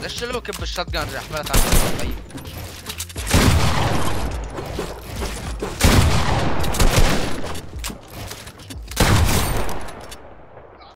ليش لو كب الشات جان اللي حملت على طيب.